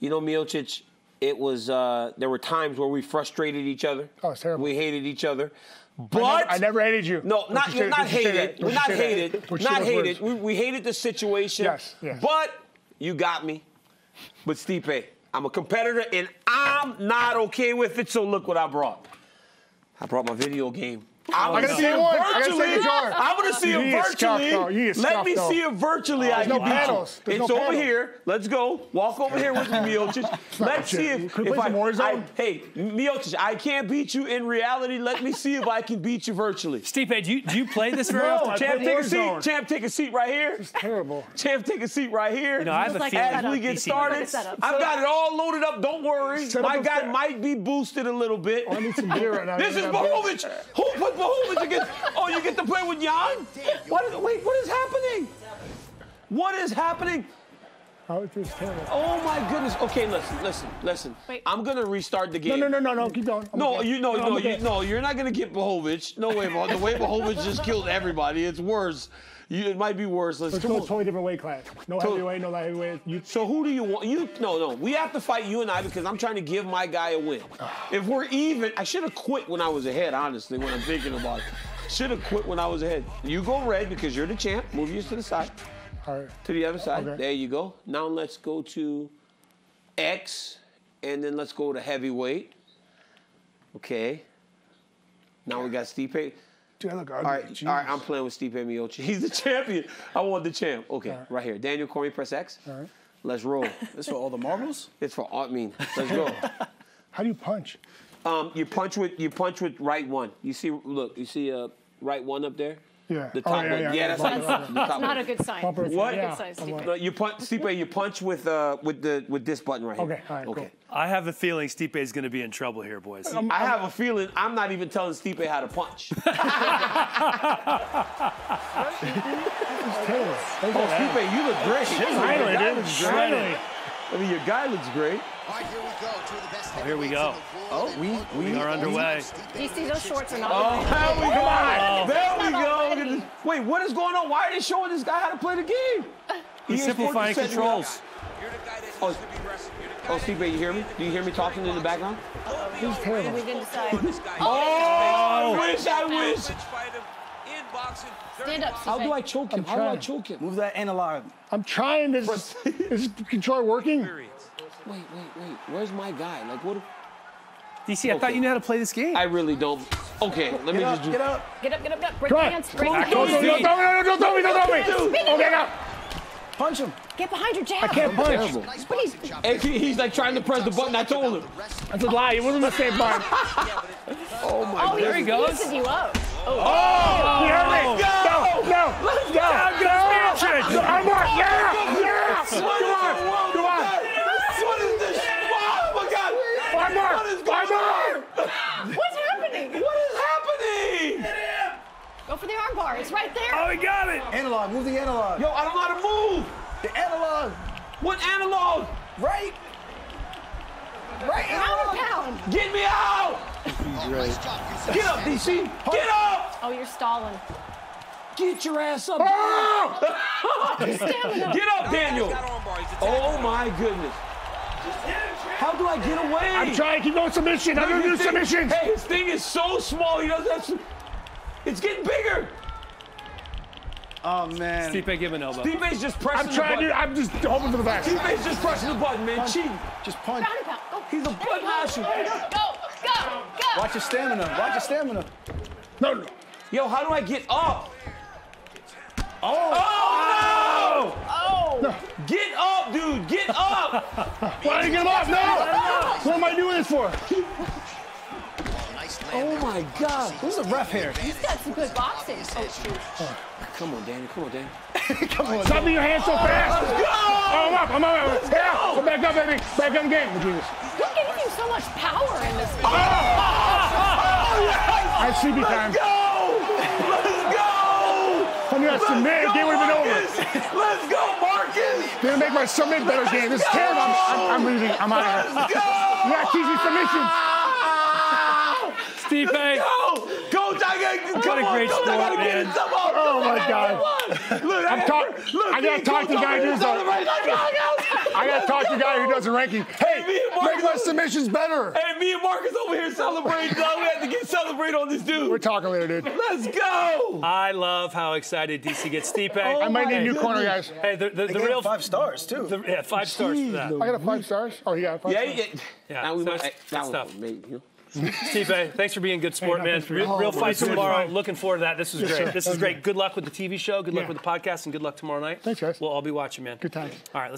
You know, Miocic, it was uh, there were times where we frustrated each other. Oh, it's terrible. We hated each other. But I never, I never hated you. no, Don't not you say- not don't you say hated. We're not hated. You Not hated. We, we hated the situation. Yes, yes. But you got me. But Stipe, I'm a competitor and I'm not okay with it. So look what I brought. I brought my video game. Oh, I'm gonna see see it one. I gotta see virtually. I'm gonna see You it need a scuff, virtually. though. You need a Let me see it virtually. I can no beat you. It's over here. Let's go. Walk over here with me, Miocic. Let's see if, Can we if play I, some Warzone? I- Hey, Miocic, I can't beat you in reality. Let me see if I can beat you virtually. Stipe, do you, do you play this very often? Champ, take a seat. Champ, take a seat right here. It's terrible. Champ, take a seat right here. You know, I have a feeling. As we get started, I've got it all loaded up. Don't worry. My guy might be boosted a little bit. I need some beer right now. This You is got beer? Blachowicz. Who put Blachowicz against? Oh, you get to play with Jan? What is, wait, what is happening? What is happening? Oh, it's just terrible. Oh my goodness. Okay, listen, listen, listen. Wait. I'm gonna restart the game. no, no, no, no. no. Keep going. I'm No, okay. you no, I'm no, you, okay. no, you're not gonna get Blachowicz. No way, Bo- the way Blachowicz just killed everybody. It's worse. You, it might be worse. Let's come go on. a totally different weight class. No To- heavyweight, no light heavyweight. You, So who do you want? You no, no. We have to fight you and I because I'm trying to give my guy a win. If we're even, I should have quit when I was ahead. Honestly, when I'm thinking about it, should have quit when I was ahead. You go red because you're the champ. Move yours to the side, all right. to the other side. Okay. There you go. Now let's go to X, and then let's go to heavyweight. Okay. Now we got Stipe. Dude, I look ugly. All right, Jesus. all right. I'm playing with Stipe Miocic. He's the champion. I want the champ. Okay, right. right here. Daniel Cormier, press X. All right. Let's roll. This for all the marbles? It's for I mean, let's go. How do you punch? Um, you punch with you punch with right one. You see, look, you see uh, right one up there. Yeah. The Oh, top yeah, one. yeah, Yeah, yeah. that's Bumper, like Not a good sign. Bumper. What? Good sign, I'm Stipe. No, you punch, Stipe. You punch with uh, with the with this button right here. Okay, all right, cool. I have a feeling Stipe is going to be in trouble here, boys. I have a feeling I'm not even telling Stipe how to punch. oh, Terrible. Look at that. Stipe, you look great. Finally, dude. Finally. I mean, your guy looks great. All right, here we go. Two of the best oh, here we go. Oh, we we We are underway. Do you see those shorts are not Oh, on? there we go. Oh. There we go. already. Wait, what is going on? Why are they showing this guy how to play the game? He's simplifying Sports set me up. controls. Oh, oh, Steve, you hear me? Do you hear me talking in the background? This is terrible. We didn't decide. Oh, I oh! wish, I wish. Stand up, How do I choke him? I'm How do I choke him? move that analog. I'm trying. This is the controller working? Wait, wait, wait. Where's my guy? Like, what? DC, I thought you knew how to play this game. I really don't. Okay, let me Get just do. get up. Get up, get up, get up. Break Come the hands. Break the Don't, don't, hands. don't, feet. don't, don't, don't, don't, don't, don't, Spin don't. it. Okay, now. Punch him. Get behind your jab. I can't punch. Terrible. What are you- If he, he's like trying to press the button, I told him. That's a lie. It wasn't the same button. Oh, oh my Oh, There he goes. boosted you up. You heard me? Let's go. No, no. Let's go. No, I'm not. Yeah, yeah. Come on. Come on. What is this? Oh my God! I'm not. What is I'm going on? What's happening? What is happening? Go for the arm bar. It's right there. Oh, he got it. Analog, move the analog. Yo, I don't know how to move. The analog. What analog? Right. Right Pound analog. and pound. Get me out! Get up, DC! Get up! Oh, you're stalling. Get your ass up! Oh! Get up, Daniel! Oh my goodness! How do I get away? I'm trying to keep going submission. I'm going to do His thing- submissions. Hey, his thing is so small. He doesn't. Have to, it's getting bigger. Oh man. Stipe, give an elbow. Stipe's just pressing I'm trying the to. I'm just hoping for the best. Stipe's just pressing the button, man. Cheating. Just punch. Pound and. Go. He's a There you butt masher. Go, go, go. Watch your stamina. Watch your stamina. No, no. Yo, how do I get up? Oh, Oh. no! Oh. Get up, dude! Get up! Why did I get him off? No. What am I doing this for? oh my God! Who's the ref here? He's got some good boxing. Oh, shoot. Come on, Danny. Come on, Danny. Stop being your hands so oh, fast. Let's go! Oh, I'm up. I'm up. Yeah. Go back up, baby. Back up game. Jesus. Who gave you so much power in this game? I have CB time. Go! Let's go! I knew that submit. The game would have been over. Let's go, Marcus! Didn't make my submit better game. This is terrible. I'm, I'm, I'm leaving. I'm out of here. Let's go! You got to teach me submissions. Stipe. Go, coach! I got come What a on, great coach, I gotta sport, get man. this stuff. Oh, my God. Look, I I'm got, talk- look, I gotta talk to the guy who does that. celebrating like, go, go. I gotta talk to the guy who does the ranking. Hey, me and Mark- make my submissions better. Hey, me and Marcus over here celebrating. dog. We had to get celebrate on this dude. We're talking later, dude. Let's go. I love how excited DC gets. Stipe. Oh I might need a new my corner, guys. Hey, the, the, the real five stars too. the- yeah, five stars for that. I got a five stars. Oh, you got a five Yeah, stars? yeah. Yeah, Now we so might, it's- that was tough. amazing. You know? Stipe, thanks for being a good sport, man. Real, real Oh, fight tomorrow. fun. Looking forward to that. This is Yes, great. sir. This is great. Good luck with the TV show. Good luck Yeah. with the podcast, and good luck tomorrow night. Thanks, guys. We'll all be watching, man. Good times. All right. Let's